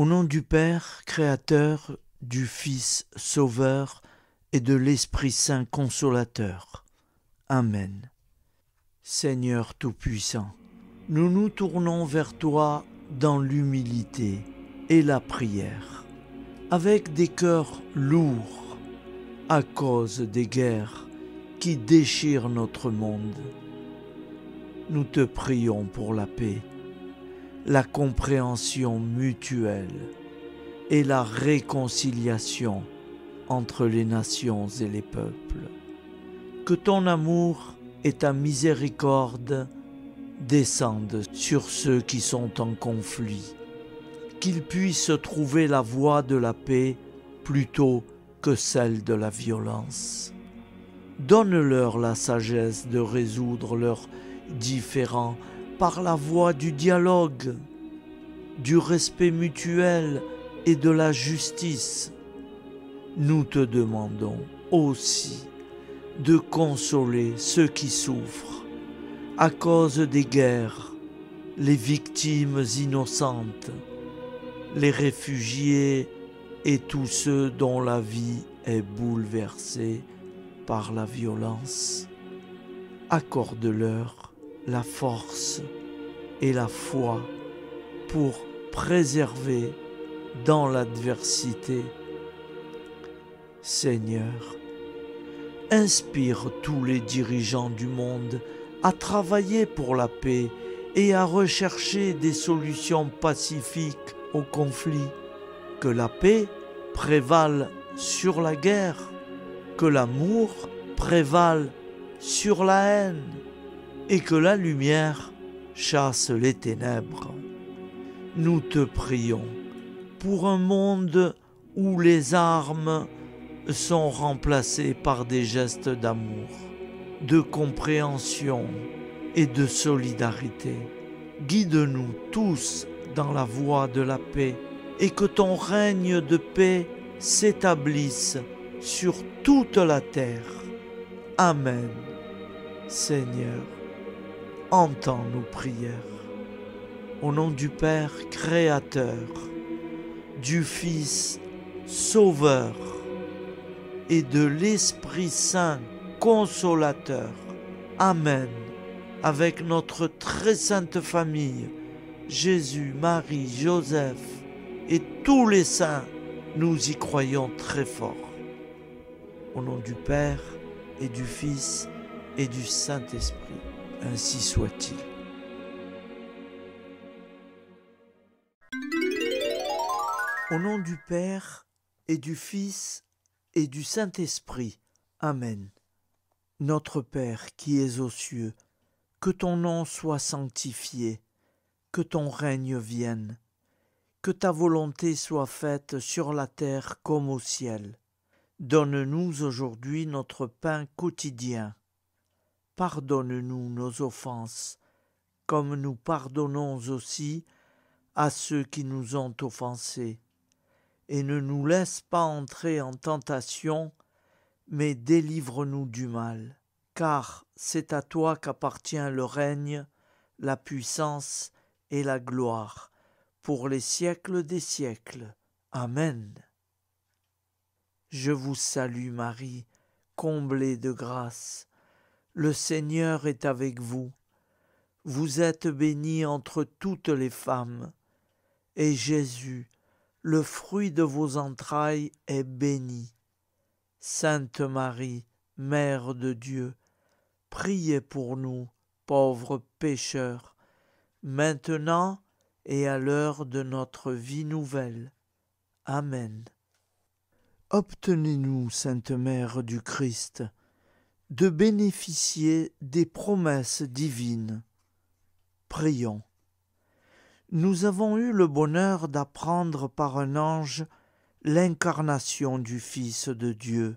Au nom du Père, Créateur, du Fils, Sauveur, et de l'Esprit Saint Consolateur. Amen. Seigneur Tout-Puissant, nous nous tournons vers toi dans l'humilité et la prière, avec des cœurs lourds à cause des guerres qui déchirent notre monde. Nous te prions pour la paix la compréhension mutuelle et la réconciliation entre les nations et les peuples. Que ton amour et ta miséricorde descendent sur ceux qui sont en conflit, qu'ils puissent trouver la voie de la paix plutôt que celle de la violence. Donne-leur la sagesse de résoudre leurs différends par la voie du dialogue, du respect mutuel et de la justice. Nous te demandons aussi de consoler ceux qui souffrent à cause des guerres, les victimes innocentes, les réfugiés et tous ceux dont la vie est bouleversée par la violence. Accorde-leur la force et la foi pour préserver dans l'adversité. Seigneur, inspire tous les dirigeants du monde à travailler pour la paix et à rechercher des solutions pacifiques au conflit. Que la paix prévale sur la guerre, que l'amour prévale sur la haine et que la lumière chasse les ténèbres. Nous te prions pour un monde où les armes sont remplacées par des gestes d'amour, de compréhension et de solidarité. Guide-nous tous dans la voie de la paix et que ton règne de paix s'établisse sur toute la terre. Amen. Seigneur, entends nos prières. Au nom du Père Créateur, du Fils Sauveur et de l'Esprit Saint Consolateur. Amen. Avec notre très sainte famille, Jésus, Marie, Joseph et tous les saints, nous y croyons très fort. Au nom du Père et du Fils et du Saint-Esprit ainsi soit-il. Au nom du Père et du Fils et du Saint-Esprit. Amen. Notre Père qui es aux cieux, que ton nom soit sanctifié, que ton règne vienne, que ta volonté soit faite sur la terre comme au ciel. Donne-nous aujourd'hui notre pain quotidien pardonne-nous nos offenses, comme nous pardonnons aussi à ceux qui nous ont offensés. Et ne nous laisse pas entrer en tentation, mais délivre-nous du mal. Car c'est à toi qu'appartient le règne, la puissance et la gloire, pour les siècles des siècles. Amen. Je vous salue Marie, comblée de grâce. Le Seigneur est avec vous. Vous êtes bénie entre toutes les femmes, et Jésus, le fruit de vos entrailles, est béni. Sainte Marie, Mère de Dieu, priez pour nous, pauvres pécheurs, maintenant et à l'heure de notre vie nouvelle. Amen. Obtenez-nous, Sainte Mère du Christ, de bénéficier des promesses divines. Prions. Nous avons eu le bonheur d'apprendre par un ange l'incarnation du Fils de Dieu.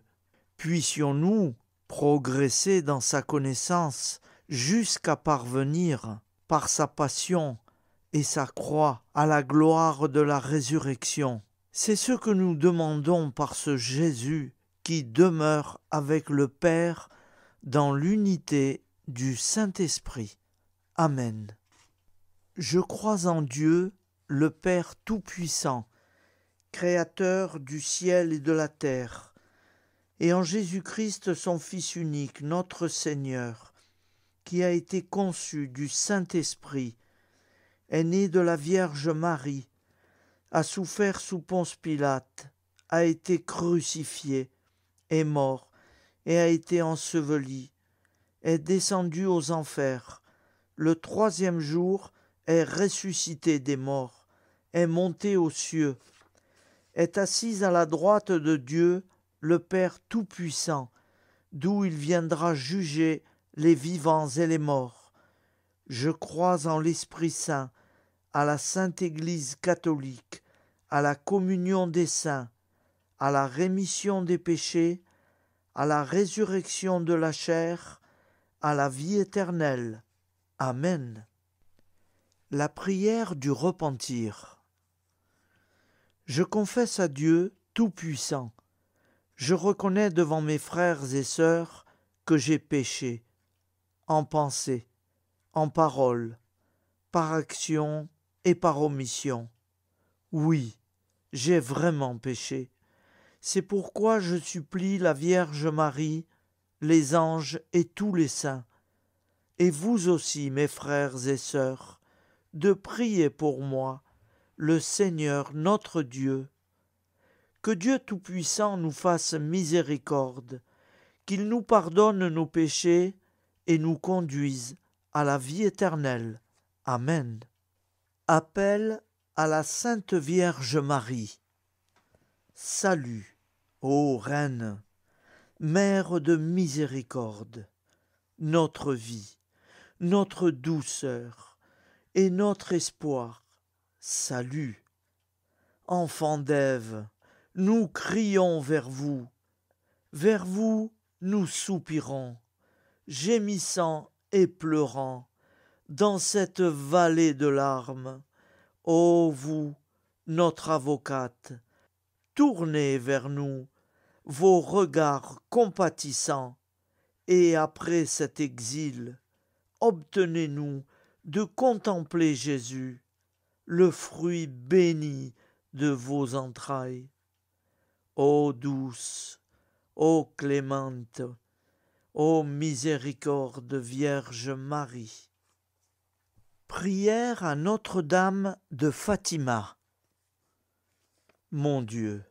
Puissions-nous, progresser dans sa connaissance jusqu'à parvenir, par sa passion et sa croix, à la gloire de la résurrection. C'est ce que nous demandons par ce Jésus qui demeure avec le Père dans l'unité du Saint-Esprit. Amen. Je crois en Dieu, le Père Tout-Puissant, Créateur du ciel et de la terre, et en Jésus-Christ son Fils unique, notre Seigneur, qui a été conçu du Saint-Esprit, est né de la Vierge Marie, a souffert sous Ponce Pilate, a été crucifié, est mort, et a été enseveli, est descendu aux enfers, le troisième jour est ressuscité des morts, est monté aux cieux, est assis à la droite de Dieu, le Père Tout-Puissant, d'où il viendra juger les vivants et les morts. Je crois en l'Esprit Saint, à la Sainte Église catholique, à la communion des saints, à la rémission des péchés, à la résurrection de la chair, à la vie éternelle. Amen. La prière du repentir. Je confesse à Dieu Tout-Puissant. Je reconnais devant mes frères et sœurs que j'ai péché, en pensée, en parole, par action et par omission. Oui, j'ai vraiment péché. C'est pourquoi je supplie la Vierge Marie, les anges et tous les saints, et vous aussi, mes frères et sœurs, de prier pour moi, le Seigneur notre Dieu. Que Dieu Tout-Puissant nous fasse miséricorde, qu'il nous pardonne nos péchés et nous conduise à la vie éternelle. Amen. Appel à la Sainte Vierge Marie. Salut Ô Reine, Mère de miséricorde, notre vie, notre douceur et notre espoir, salut. Enfants d'Ève, nous crions vers vous, vers vous nous soupirons, gémissant et pleurant, dans cette vallée de larmes. Ô vous, notre avocate, tournez vers nous vos regards compatissants, et après cet exil, obtenez-nous de contempler Jésus, le fruit béni de vos entrailles. Ô douce, ô clémente, ô miséricorde Vierge Marie. Prière à Notre-Dame de Fatima. Mon Dieu,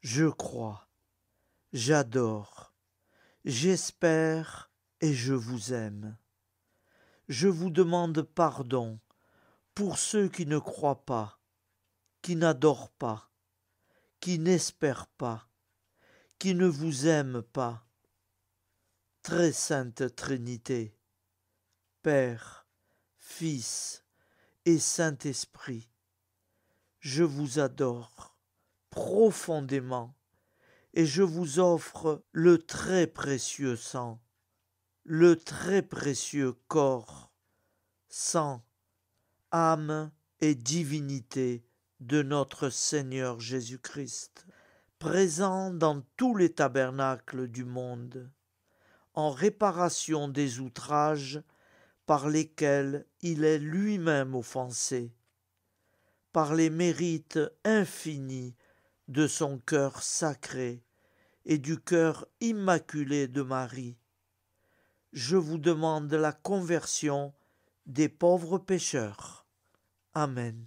je crois J'adore, j'espère et je vous aime. Je vous demande pardon pour ceux qui ne croient pas, qui n'adorent pas, qui n'espèrent pas, qui ne vous aiment pas. Très sainte Trinité, Père, Fils et Saint-Esprit, je vous adore profondément et je vous offre le très précieux sang, le très précieux corps, sang, âme et divinité de notre Seigneur Jésus-Christ, présent dans tous les tabernacles du monde, en réparation des outrages par lesquels il est lui-même offensé, par les mérites infinis de son cœur sacré et du cœur immaculé de Marie. Je vous demande la conversion des pauvres pécheurs. Amen.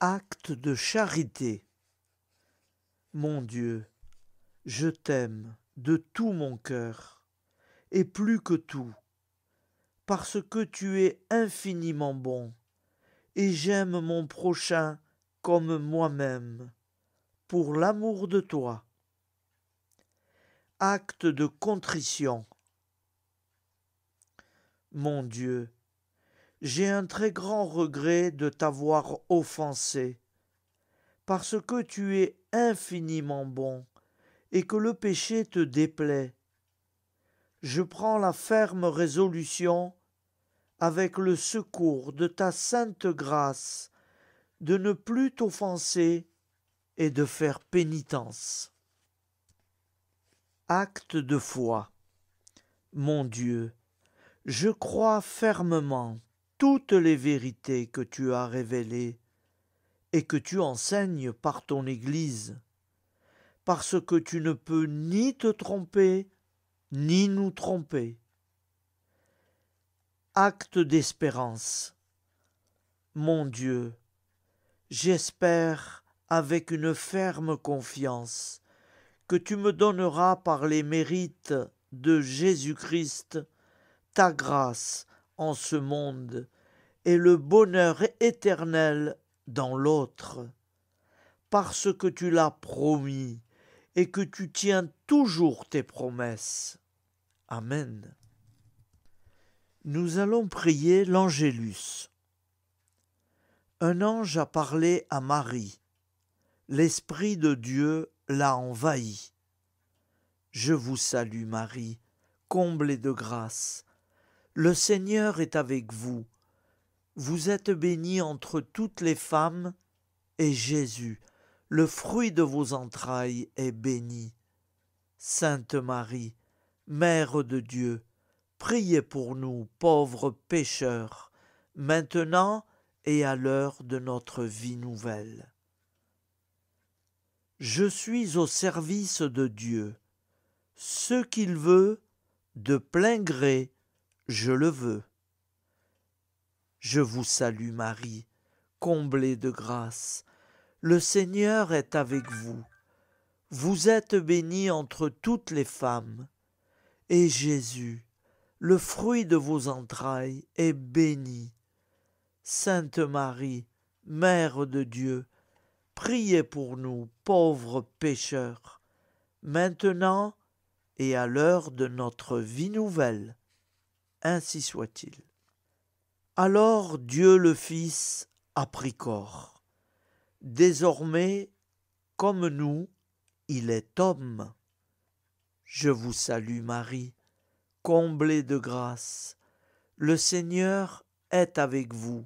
Acte de charité. Mon Dieu, je t'aime de tout mon cœur, et plus que tout, parce que tu es infiniment bon, et j'aime mon prochain comme moi-même, pour l'amour de toi acte de contrition. Mon Dieu, j'ai un très grand regret de t'avoir offensé, parce que tu es infiniment bon et que le péché te déplaît. je prends la ferme résolution, avec le secours de ta sainte grâce, de ne plus t'offenser et de faire pénitence. Acte de foi. Mon Dieu, je crois fermement toutes les vérités que tu as révélées et que tu enseignes par ton Église, parce que tu ne peux ni te tromper, ni nous tromper. Acte d'espérance. Mon Dieu, j'espère avec une ferme confiance que tu me donneras par les mérites de Jésus-Christ ta grâce en ce monde et le bonheur éternel dans l'autre, parce que tu l'as promis et que tu tiens toujours tes promesses. Amen. Nous allons prier l'Angélus. Un ange a parlé à Marie. L'Esprit de Dieu l'a envahi. Je vous salue Marie, comblée de grâce. Le Seigneur est avec vous. Vous êtes bénie entre toutes les femmes, et Jésus, le fruit de vos entrailles, est béni. Sainte Marie, Mère de Dieu, priez pour nous pauvres pécheurs, maintenant et à l'heure de notre vie nouvelle. Je suis au service de Dieu. Ce qu'il veut, de plein gré, je le veux. Je vous salue Marie, comblée de grâce. Le Seigneur est avec vous. Vous êtes bénie entre toutes les femmes. Et Jésus, le fruit de vos entrailles, est béni. Sainte Marie, Mère de Dieu, priez pour nous pauvres pécheurs, maintenant et à l'heure de notre vie nouvelle. Ainsi soit-il. Alors Dieu le Fils a pris corps. Désormais, comme nous, il est homme. Je vous salue Marie, comblée de grâce. Le Seigneur est avec vous.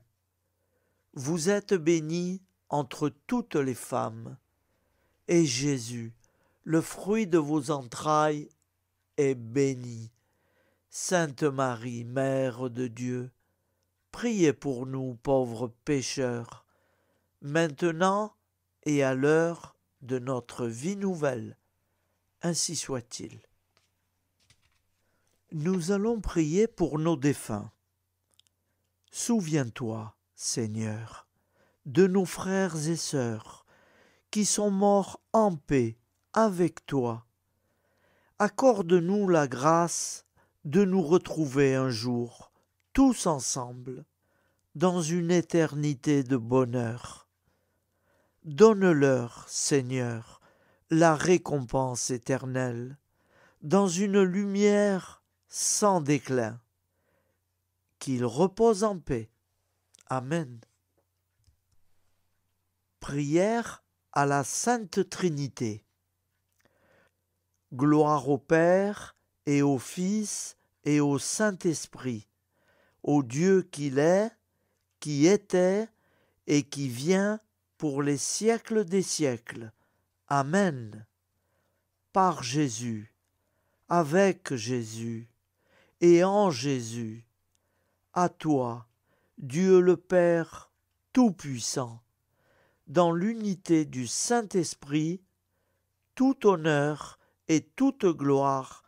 Vous êtes bénie entre toutes les femmes, et Jésus, le fruit de vos entrailles, est béni. Sainte Marie, Mère de Dieu, priez pour nous pauvres pécheurs, maintenant et à l'heure de notre vie nouvelle. Ainsi soit-il. Nous allons prier pour nos défunts. Souviens-toi, Seigneur, de nos frères et sœurs qui sont morts en paix avec toi. Accorde-nous la grâce de nous retrouver un jour tous ensemble dans une éternité de bonheur. Donne-leur, Seigneur, la récompense éternelle, dans une lumière sans déclin. Qu'ils reposent en paix. Amen. Prière à la Sainte Trinité. Gloire au Père et au Fils et au Saint-Esprit au Dieu qu'il est, qui était et qui vient pour les siècles des siècles. Amen. Par Jésus, avec Jésus et en Jésus, à toi, Dieu le Père Tout-Puissant, dans l'unité du Saint-Esprit, tout honneur et toute gloire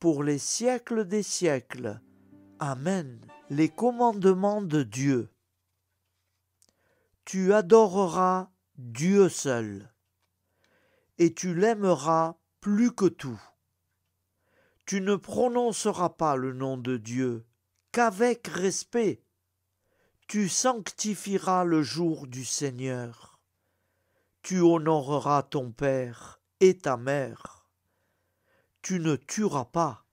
pour les siècles des siècles. Amen les commandements de Dieu. Tu adoreras Dieu seul, et tu l'aimeras plus que tout. Tu ne prononceras pas le nom de Dieu qu'avec respect. Tu sanctifieras le jour du Seigneur. Tu honoreras ton Père et ta Mère. Tu ne tueras pas.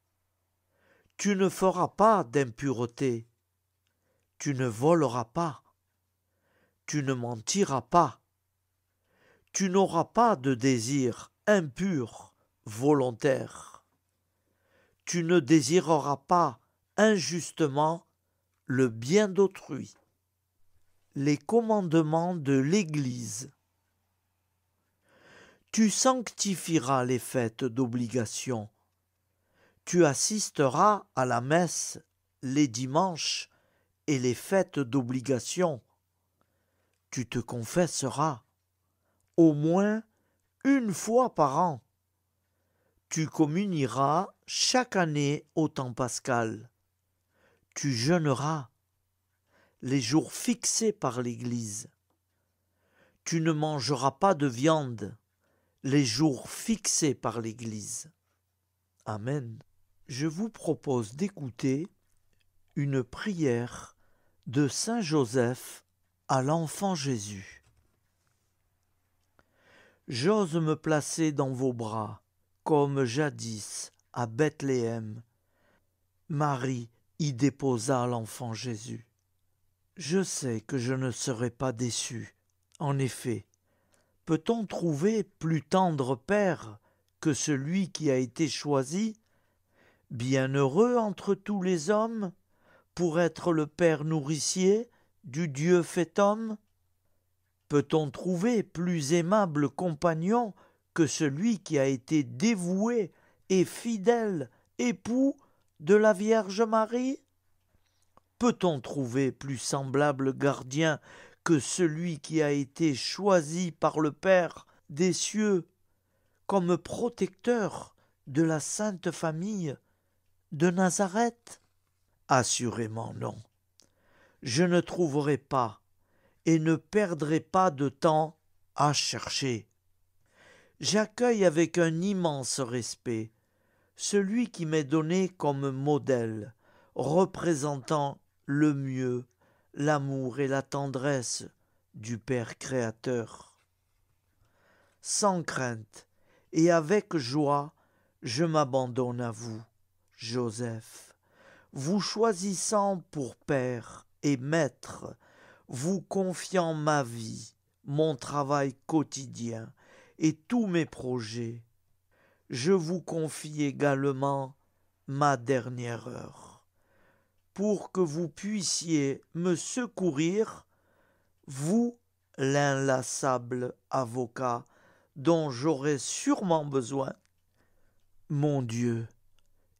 Tu ne feras pas d'impureté, tu ne voleras pas, tu ne mentiras pas, tu n'auras pas de désir impur, volontaire, tu ne désireras pas injustement le bien d'autrui. Les commandements de l'Église. Tu sanctifieras les fêtes d'obligation. Tu assisteras à la messe les dimanches et les fêtes d'obligation. Tu te confesseras au moins une fois par an. Tu communieras chaque année au temps pascal. Tu jeûneras les jours fixés par l'Église. Tu ne mangeras pas de viande les jours fixés par l'Église. Amen. Je vous propose d'écouter une prière de Saint Joseph à l'enfant Jésus. J'ose me placer dans vos bras, comme jadis à Bethléem. Marie y déposa l'enfant Jésus. Je sais que je ne serai pas déçu. En effet, peut-on trouver plus tendre père que celui qui a été choisi, bienheureux entre tous les hommes, pour être le père nourricier du Dieu fait homme? Peut-on trouver plus aimable compagnon que celui qui a été dévoué et fidèle époux de la Vierge Marie? Peut-on trouver plus semblable gardien celui qui a été choisi par le Père des cieux comme protecteur de la sainte famille de Nazareth? Assurément non. Je ne trouverai pas et ne perdrai pas de temps à chercher. J'accueille avec un immense respect celui qui m'est donné comme modèle, représentant le mieux l'amour et la tendresse du Père créateur. Sans crainte et avec joie, je m'abandonne à vous, Joseph, vous choisissant pour Père et Maître vous confiant ma vie, mon travail quotidien et tous mes projets. Je vous confie également ma dernière heure, pour que vous puissiez me secourir, vous, l'inlassable avocat dont j'aurai sûrement besoin. Mon Dieu,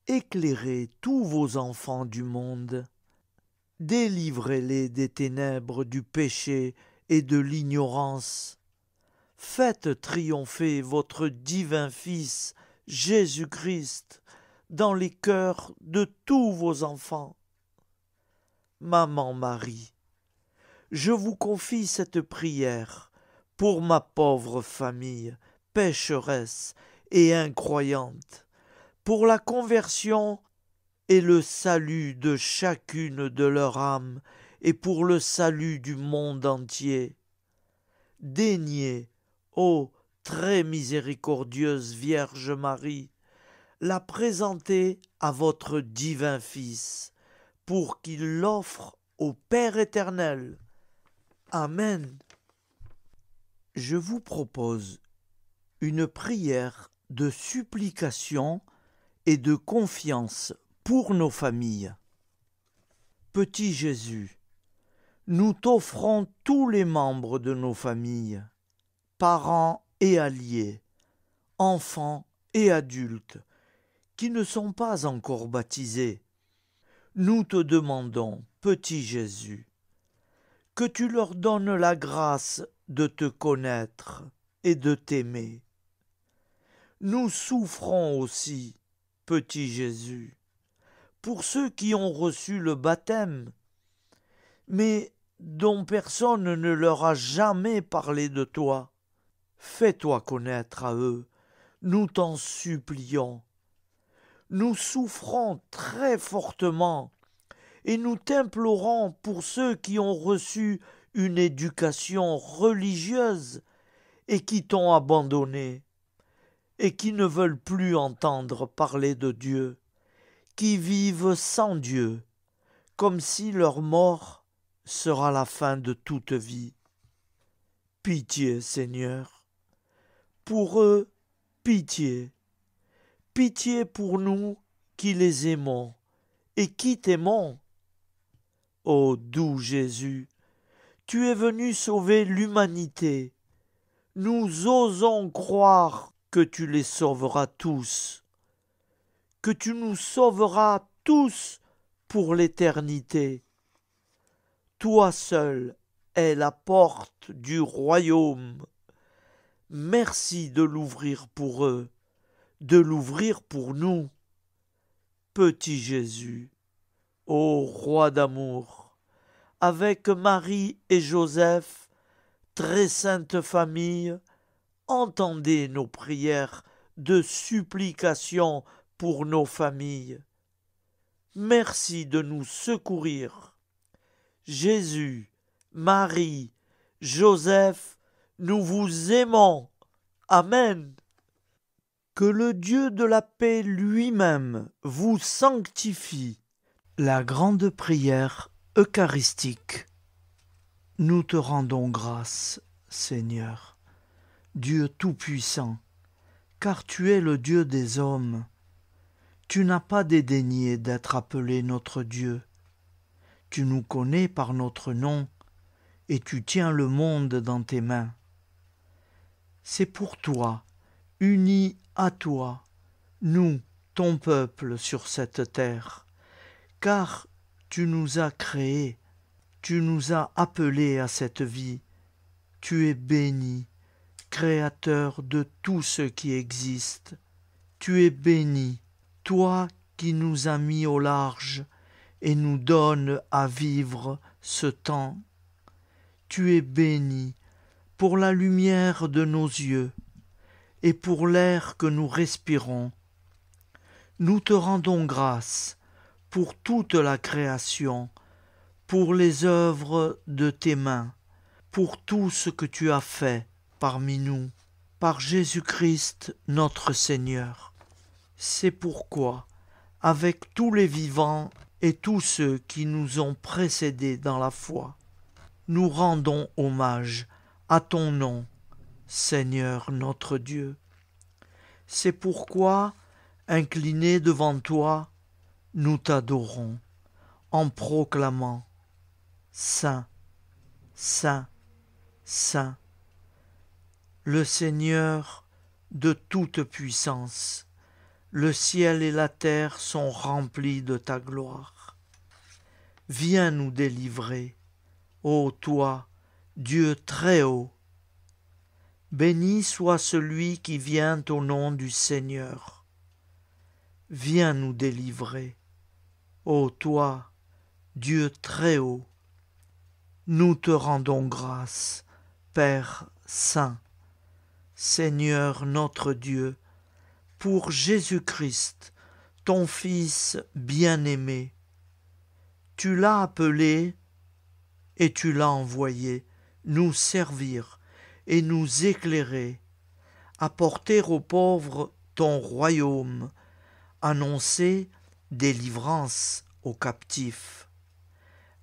éclairez tous vos enfants du monde délivrez-les des ténèbres du péché et de l'ignorance. Faites triompher votre divin Fils, Jésus-Christ, dans les cœurs de tous vos enfants. Maman Marie, je vous confie cette prière pour ma pauvre famille, pécheresse et incroyante, pour la conversion et le salut de chacune de leurs âmes, et pour le salut du monde entier. Daignez, ô très miséricordieuse Vierge Marie, la présenter à votre divin Fils, pour qu'il l'offre au Père éternel. Amen. Je vous propose une prière de supplication et de confiance pour nos familles. Petit Jésus, nous t'offrons tous les membres de nos familles, parents et alliés, enfants et adultes, qui ne sont pas encore baptisés. Nous te demandons, petit Jésus, que tu leur donnes la grâce de te connaître et de t'aimer. Nous souffrons aussi, petit Jésus, pour ceux qui ont reçu le baptême, mais dont personne ne leur a jamais parlé de toi. Fais-toi connaître à eux, nous t'en supplions. Nous souffrons très fortement, et nous t'implorons pour ceux qui ont reçu une éducation religieuse et qui t'ont abandonné, et qui ne veulent plus entendre parler de Dieu qui vivent sans Dieu, comme si leur mort sera la fin de toute vie. Pitié, Seigneur. Pour eux, pitié. Pitié pour nous qui les aimons et qui t'aimons? Ô doux Jésus, tu es venu sauver l'humanité. Nous osons croire que tu les sauveras tous, que tu nous sauveras tous pour l'éternité. Toi seul es la porte du royaume. Merci de l'ouvrir pour eux, de l'ouvrir pour nous. Petit Jésus, ô roi d'amour, avec Marie et Joseph, très sainte famille, entendez nos prières de supplication pour nos familles. Merci de nous secourir. Jésus, Marie, Joseph, nous vous aimons. Amen. Que le Dieu de la paix lui-même vous sanctifie. La grande prière eucharistique. Nous te rendons grâce, Seigneur, Dieu Tout-Puissant, car tu es le Dieu des hommes. Tu n'as pas dédaigné d'être appelé notre Dieu. Tu nous connais par notre nom, et tu tiens le monde dans tes mains. C'est pour toi, unis à toi, nous, ton peuple sur cette terre, car tu nous as créés, tu nous as appelés à cette vie, tu es béni, Créateur de tout ce qui existe, tu es béni, toi qui nous as mis au large et nous donnes à vivre ce temps. Tu es béni pour la lumière de nos yeux et pour l'air que nous respirons. Nous te rendons grâce pour toute la création, pour les œuvres de tes mains, pour tout ce que tu as fait parmi nous, par Jésus-Christ notre Seigneur. C'est pourquoi, avec tous les vivants et tous ceux qui nous ont précédés dans la foi, nous rendons hommage à ton nom, Seigneur notre Dieu. C'est pourquoi, inclinés devant toi, nous t'adorons en proclamant Saint, Saint, Saint, le Seigneur de toute puissance. Le ciel et la terre sont remplis de ta gloire. Viens nous délivrer, ô toi, Dieu très haut. Béni soit celui qui vient au nom du Seigneur. Viens nous délivrer, ô toi, Dieu très haut. Nous te rendons grâce, Père saint, Seigneur notre Dieu, pour Jésus-Christ, ton Fils bien-aimé. Tu l'as appelé et tu l'as envoyé nous servir et nous éclairer, apporter aux pauvres ton royaume, annoncer délivrance aux captifs,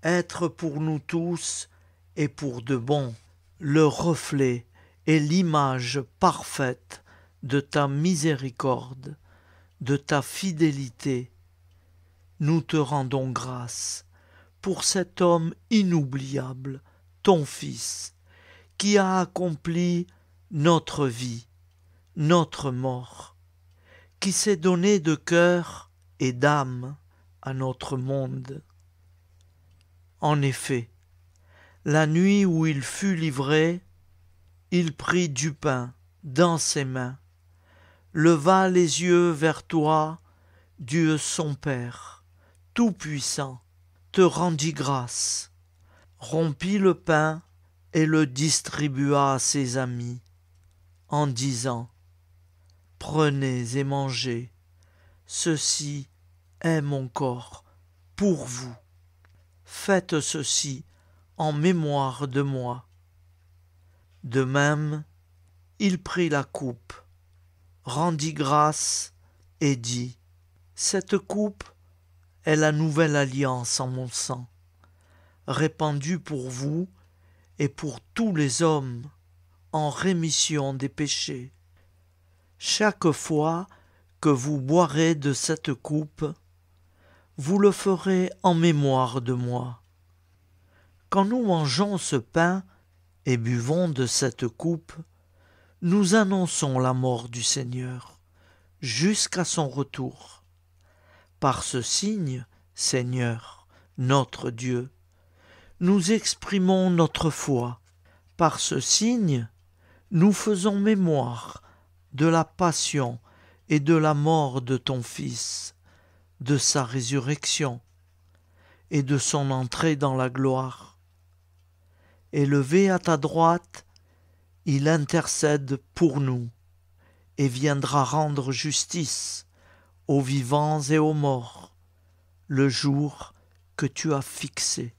être pour nous tous et pour de bon le reflet et l'image parfaite de ta miséricorde, de ta fidélité. Nous te rendons grâce pour cet homme inoubliable, ton Fils, qui a accompli notre vie, notre mort, qui s'est donné de cœur et d'âme à notre monde. En effet, la nuit où il fut livré, il prit du pain dans ses mains, leva les yeux vers toi, Dieu son Père, Tout-Puissant, te rendit grâce, rompit le pain et le distribua à ses amis, en disant Prenez et mangez, ceci est mon corps pour vous. Faites ceci en mémoire de moi. De même, il prit la coupe rendit grâce et dit Cette coupe est la nouvelle alliance en mon sang, répandue pour vous et pour tous les hommes en rémission des péchés. Chaque fois que vous boirez de cette coupe, vous le ferez en mémoire de moi. Quand nous mangeons ce pain et buvons de cette coupe, nous annonçons la mort du Seigneur jusqu'à son retour. Par ce signe, Seigneur, notre Dieu, nous exprimons notre foi. Par ce signe, nous faisons mémoire de la passion et de la mort de ton Fils, de sa résurrection et de son entrée dans la gloire. Élevé à ta droite, il intercède pour nous et viendra rendre justice aux vivants et aux morts le jour que tu as fixé.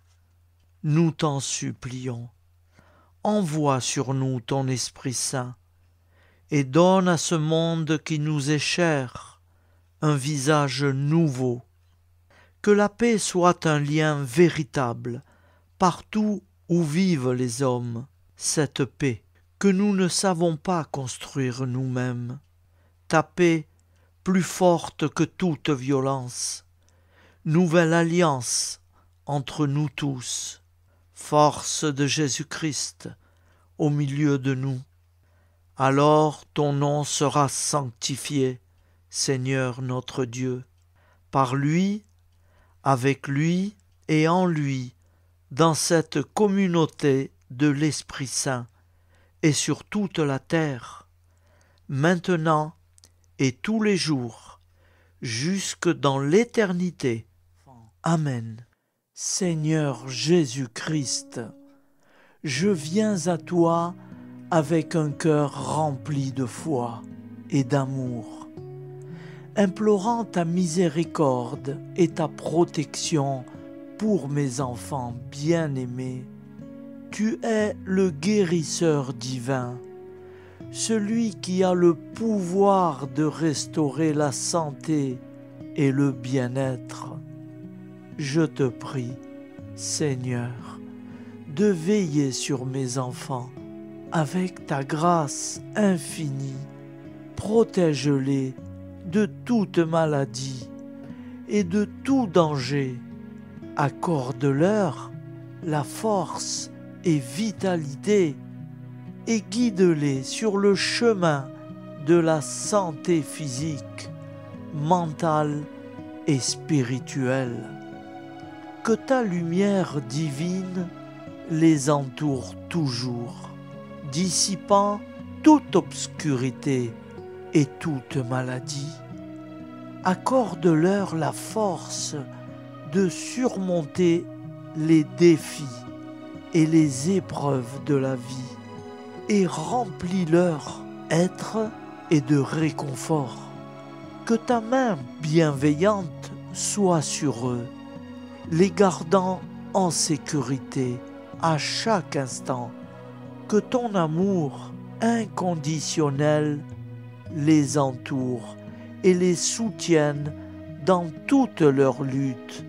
Nous t'en supplions. Envoie sur nous ton Esprit Saint et donne à ce monde qui nous est cher un visage nouveau. Que la paix soit un lien véritable partout où vivent les hommes, cette paix que nous ne savons pas construire nous-mêmes. Ta paix plus forte que toute violence. Nouvelle alliance entre nous tous. Force de Jésus-Christ au milieu de nous alors ton nom sera sanctifié, Seigneur notre Dieu. Par lui, avec lui et en lui, dans cette communauté de l'Esprit Saint, et sur toute la terre, maintenant et tous les jours, jusque dans l'éternité. Amen. Seigneur Jésus-Christ, je viens à toi avec un cœur rempli de foi et d'amour, implorant ta miséricorde et ta protection pour mes enfants bien-aimés. Tu es le guérisseur divin, celui qui a le pouvoir de restaurer la santé et le bien-être. Je te prie, Seigneur, de veiller sur mes enfants avec ta grâce infinie, protège-les de toute maladie et de tout danger. Accorde-leur la force et vitalité et guide-les sur le chemin de la santé physique, mentale et spirituelle. Que ta lumière divine les entoure toujours dissipant toute obscurité et toute maladie. Accorde-leur la force de surmonter les défis et les épreuves de la vie et remplis-leur être et de réconfort. Que ta main bienveillante soit sur eux, les gardant en sécurité à chaque instant que ton amour inconditionnel les entoure et les soutienne dans toute leur lutte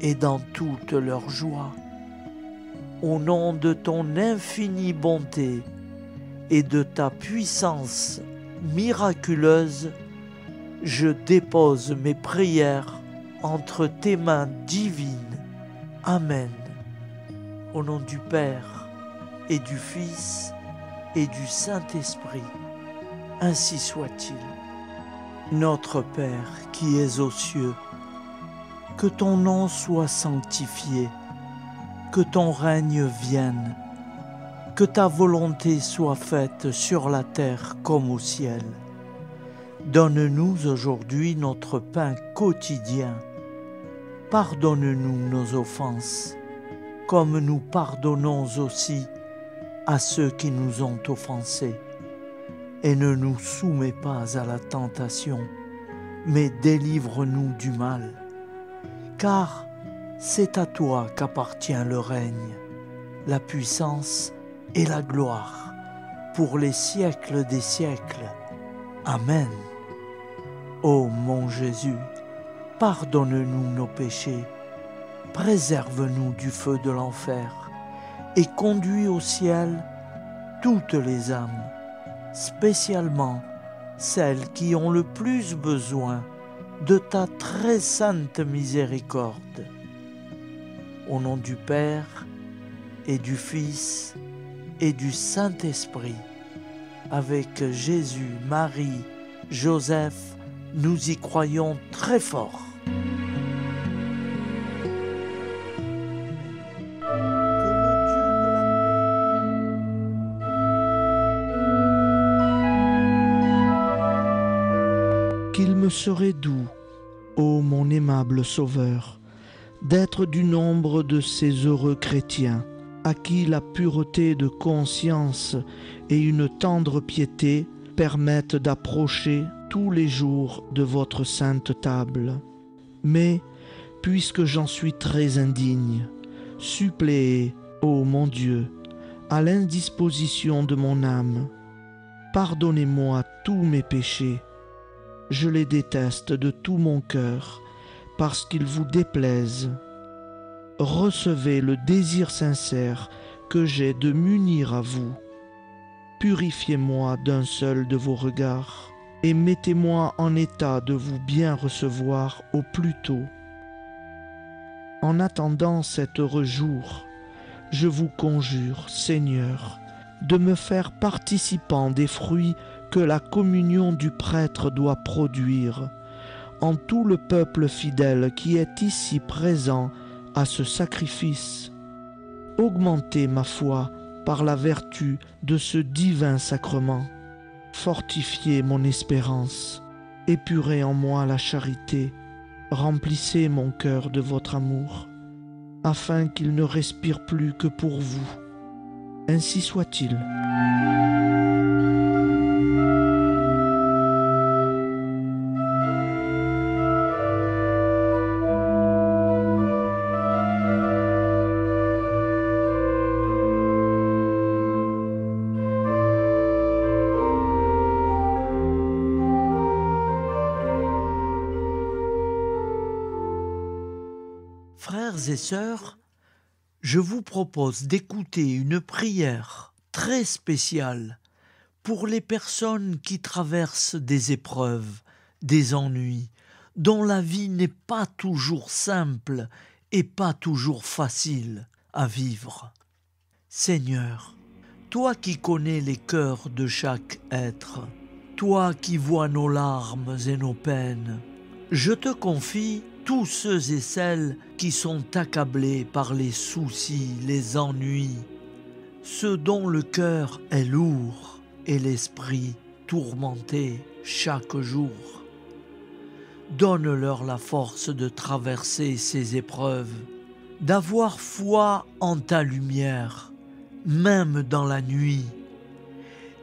et dans toute leur joie. Au nom de ton infinie bonté et de ta puissance miraculeuse, je dépose mes prières entre tes mains divines. Amen. Au nom du Père, et du Fils et du Saint-Esprit. Ainsi soit-il. Notre Père qui es aux cieux, que ton nom soit sanctifié, que ton règne vienne, que ta volonté soit faite sur la terre comme au ciel. Donne-nous aujourd'hui notre pain quotidien. Pardonne-nous nos offenses, comme nous pardonnons aussi à ceux qui nous ont offensés, et ne nous soumets pas à la tentation, mais délivre-nous du mal, car c'est à toi qu'appartient le règne, la puissance et la gloire, pour les siècles des siècles. Amen. Ô mon Jésus, pardonne-nous nos péchés, préserve-nous du feu de l'enfer et conduis au ciel toutes les âmes, spécialement celles qui ont le plus besoin de ta très sainte miséricorde. Au nom du Père et du Fils et du Saint-Esprit, avec Jésus, Marie, Joseph, nous y croyons très fort. Serait doux, ô mon aimable Sauveur, d'être du nombre de ces heureux chrétiens à qui la pureté de conscience et une tendre piété permettent d'approcher tous les jours de votre sainte table. Mais, puisque j'en suis très indigne, suppléez, ô mon Dieu, à l'indisposition de mon âme. Pardonnez-moi tous mes péchés. Je les déteste de tout mon cœur, parce qu'ils vous déplaisent recevez le désir sincère que j'ai de m'unir à vous. Purifiez-moi d'un seul de vos regards et mettez-moi en état de vous bien recevoir au plus tôt. En attendant cet heureux jour, je vous conjure, Seigneur, de me faire participant des fruits que la communion du prêtre doit produire en tout le peuple fidèle qui est ici présent à ce sacrifice. Augmentez ma foi par la vertu de ce divin sacrement. Fortifiez mon espérance, épurez en moi la charité, remplissez mon cœur de votre amour, afin qu'il ne respire plus que pour vous. Ainsi soit-il. Frères et sœurs, je vous propose d'écouter une prière très spéciale pour les personnes qui traversent des épreuves, des ennuis, dont la vie n'est pas toujours simple et pas toujours facile à vivre. Seigneur, toi qui connais les cœurs de chaque être, toi qui vois nos larmes et nos peines, je te confie tous ceux et celles qui sont accablés par les soucis, les ennuis, ceux dont le cœur est lourd et l'esprit tourmenté chaque jour. Donne-leur la force de traverser ces épreuves, d'avoir foi en ta lumière, même dans la nuit,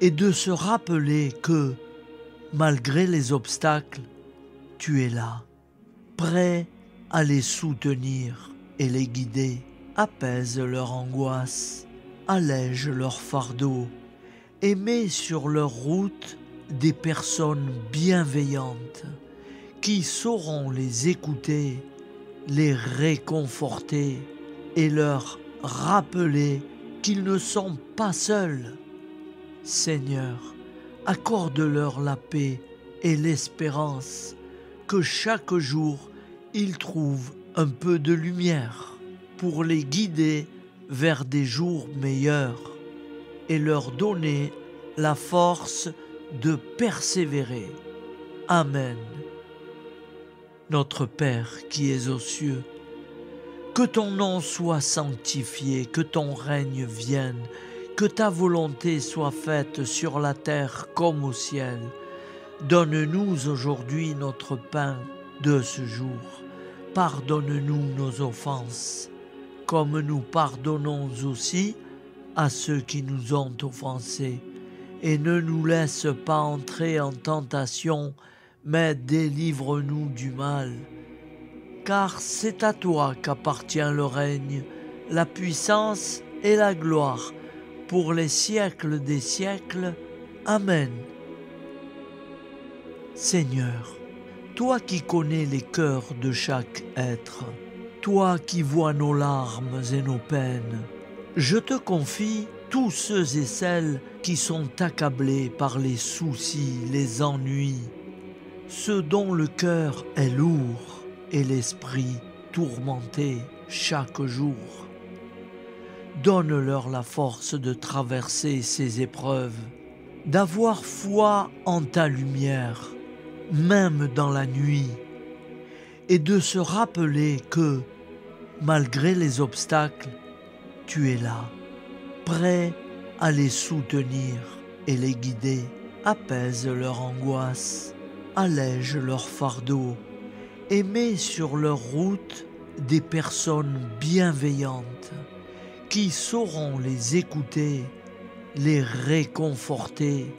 et de se rappeler que, malgré les obstacles, tu es là prêt à les soutenir et les guider, apaise leur angoisse, allège leur fardeau, et met sur leur route des personnes bienveillantes qui sauront les écouter, les réconforter et leur rappeler qu'ils ne sont pas seuls. Seigneur, accorde-leur la paix et l'espérance que chaque jour ils trouvent un peu de lumière pour les guider vers des jours meilleurs et leur donner la force de persévérer. Amen. Notre Père qui es aux cieux, que ton nom soit sanctifié, que ton règne vienne, que ta volonté soit faite sur la terre comme au ciel. Donne-nous aujourd'hui notre pain de ce jour. Pardonne-nous nos offenses, comme nous pardonnons aussi à ceux qui nous ont offensés. Et ne nous laisse pas entrer en tentation, mais délivre-nous du mal. Car c'est à toi qu'appartient le règne, la puissance et la gloire, pour les siècles des siècles. Amen. Seigneur, toi qui connais les cœurs de chaque être, toi qui vois nos larmes et nos peines, je te confie tous ceux et celles qui sont accablés par les soucis, les ennuis, ceux dont le cœur est lourd et l'esprit tourmenté chaque jour. Donne-leur la force de traverser ces épreuves, d'avoir foi en ta lumière, même dans la nuit, et de se rappeler que, malgré les obstacles, tu es là, prêt à les soutenir et les guider, apaise leur angoisse, allège leur fardeau, et mets sur leur route des personnes bienveillantes qui sauront les écouter, les réconforter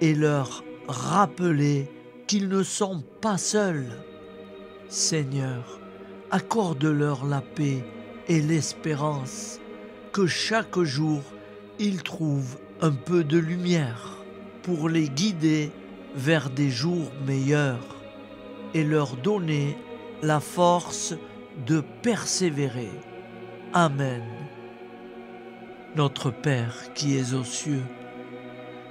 et leur rappeler qu'ils ne sont pas seuls. Seigneur, accorde-leur la paix et l'espérance, que chaque jour ils trouvent un peu de lumière pour les guider vers des jours meilleurs et leur donner la force de persévérer. Amen. Notre Père qui es aux cieux,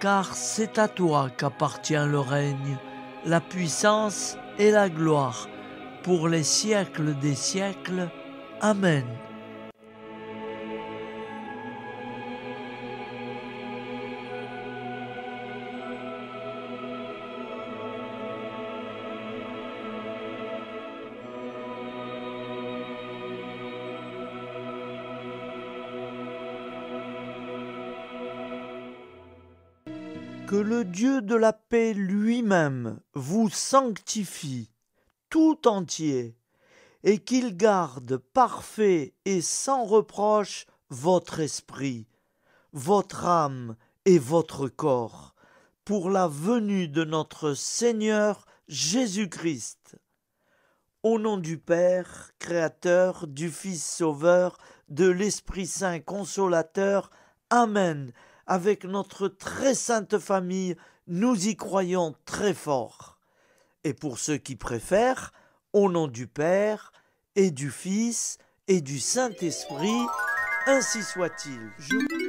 Car c'est à toi qu'appartient le règne, la puissance et la gloire, pour les siècles des siècles. Amen. Que le Dieu de la paix lui-même vous sanctifie tout entier, et qu'il garde parfait et sans reproche votre esprit, votre âme et votre corps, pour la venue de notre Seigneur Jésus-Christ. Au nom du Père, Créateur, du Fils Sauveur, de l'Esprit Saint Consolateur, Amen avec notre très sainte famille, nous y croyons très fort. Et pour ceux qui préfèrent, au nom du Père et du Fils et du Saint-Esprit, ainsi soit-il.